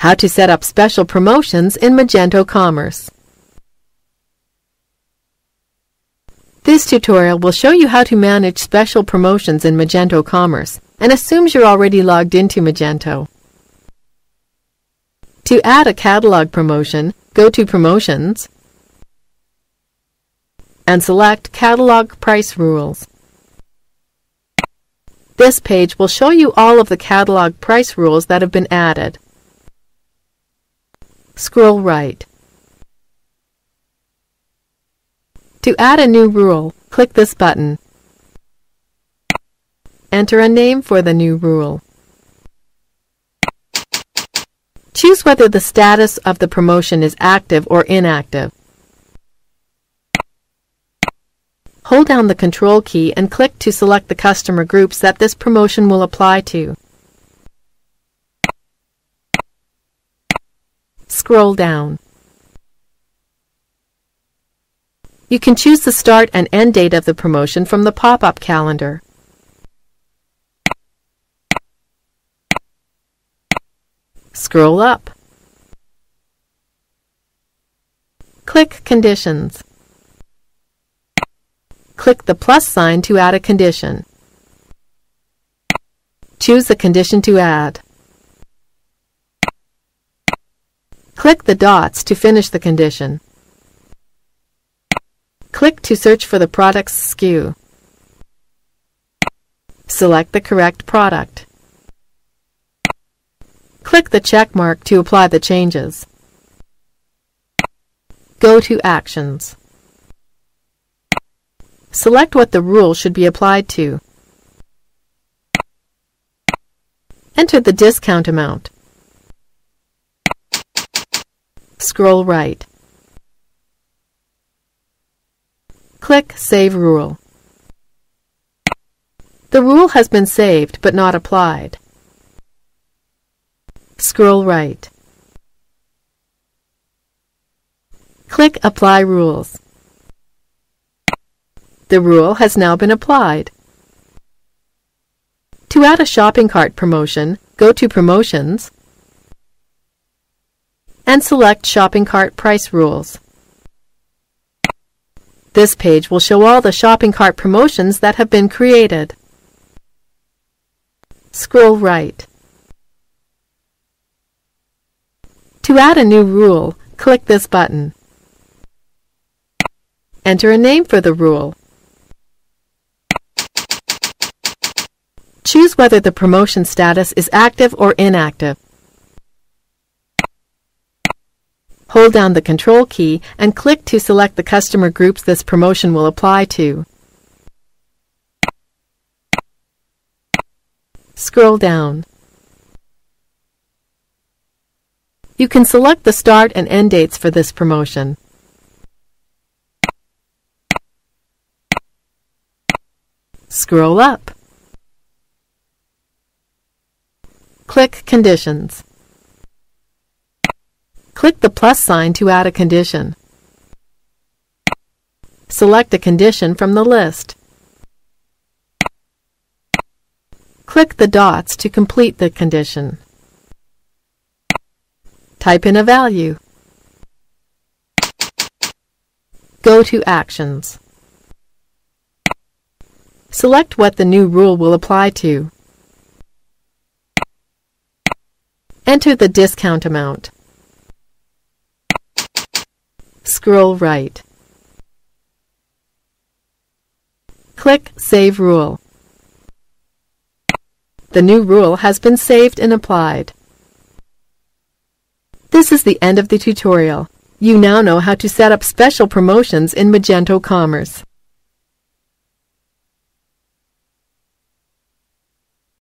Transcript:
How to set up special promotions in Magento Commerce. This tutorial will show you how to manage special promotions in Magento Commerce and assumes you're already logged into Magento. To add a catalog promotion, go to Promotions and select Catalog Price Rules. This page will show you all of the catalog price rules that have been added. Scroll right. To add a new rule, click this button. Enter a name for the new rule. Choose whether the status of the promotion is active or inactive. Hold down the Control key and click to select the customer groups that this promotion will apply to. Scroll down. You can choose the start and end date of the promotion from the pop-up calendar. Scroll up. Click Conditions. Click the plus sign to add a condition. Choose the condition to add. Click the dots to finish the condition. Click to search for the product's SKU. Select the correct product. Click the check mark to apply the changes. Go to Actions. Select what the rule should be applied to. Enter the discount amount. Scroll right. Click Save Rule. The rule has been saved but not applied. Scroll right. Click Apply Rules. The rule has now been applied. To add a shopping cart promotion, go to Promotions and select Shopping Cart Price Rules. This page will show all the shopping cart promotions that have been created. Scroll right. To add a new rule, click this button. Enter a name for the rule. Choose whether the promotion status is active or inactive. Hold down the Control key and click to select the customer groups this promotion will apply to. Scroll down. You can select the start and end dates for this promotion. Scroll up. Click Conditions. Click the plus sign to add a condition. Select a condition from the list. Click the dots to complete the condition. Type in a value. Go to Actions. Select what the new rule will apply to. Enter the discount amount. Scroll right. Click Save Rule. The new rule has been saved and applied. This is the end of the tutorial. You now know how to set up special promotions in Magento Commerce.